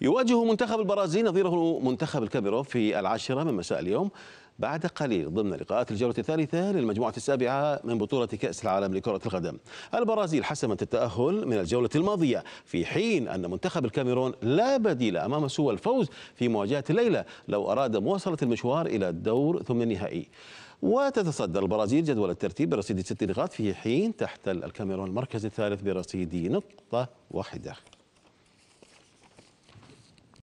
يواجه منتخب البرازيل نظيره منتخب الكاميرون في العاشرة من مساء اليوم بعد قليل ضمن لقاءات الجولة الثالثة للمجموعة السابعة من بطولة كأس العالم لكرة القدم. البرازيل حسمت التأهل من الجولة الماضية في حين أن منتخب الكاميرون لا بديل أمام سوى الفوز في مواجهة الليلة لو أراد مواصلة المشوار إلى الدور ثم النهائي. وتتصدر البرازيل جدول الترتيب برصيد ست نقاط في حين تحتل الكاميرون المركز الثالث برصيد نقطة واحدة.